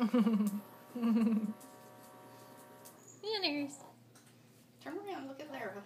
Manners. Turn around, look at Lara.